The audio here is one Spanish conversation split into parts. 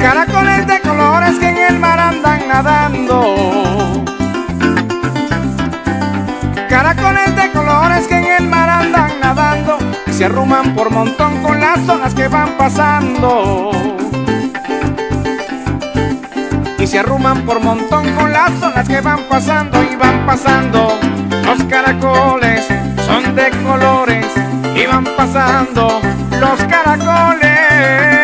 caracoles de colores que en el mar andan nadando. Caracoles de colores que en el mar andan nadando y se arruman por montón con las olas que van pasando. Y se arruman por montón con las olas que van pasando y van pasando. Los caracoles son de colores y van pasando los caracoles.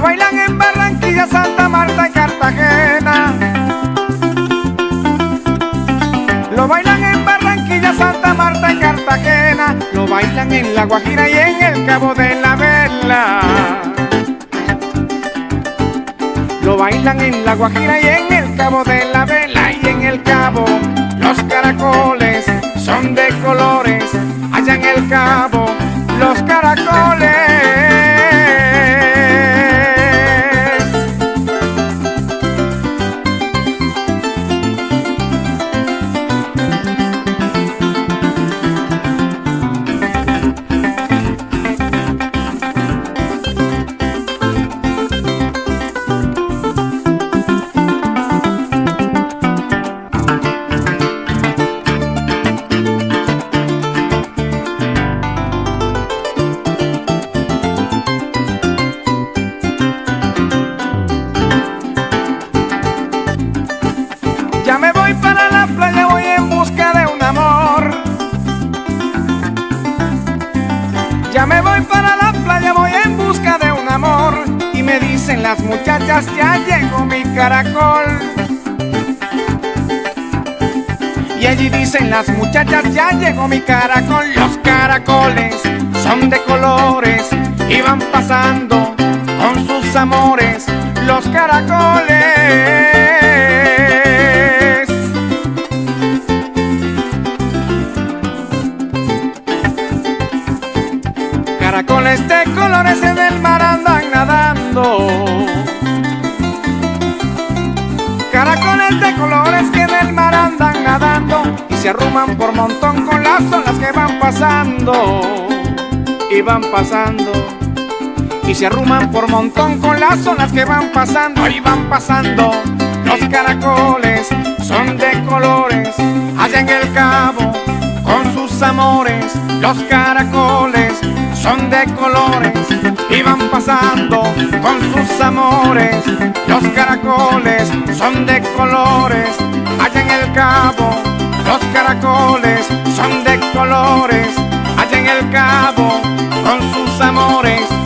Lo bailan en Barranquilla, Santa Marta y Cartagena. Lo bailan en Barranquilla, Santa Marta y Cartagena. Lo bailan en La Guajira y en el Cabo de la Vela. Lo bailan en La Guajira y en el Cabo de la las muchachas, ya llegó mi caracol. Y allí dicen las muchachas, ya llegó mi caracol. Los caracoles son de colores y van pasando con sus amores. Los caracoles. Caracoles de colores en el mar Caracoles de colores que en el mar andan nadando y se arruman por montón con las olas que van pasando. Y van pasando. Y se arruman por montón con las olas que van pasando. Y van pasando. Los caracoles son de colores. Allá en el cabo con sus amores. Los caracoles son de colores y van pasando con sus amores. Los caracoles son de colores, allá en el cabo. Los caracoles son de colores, allá en el cabo, con sus amores.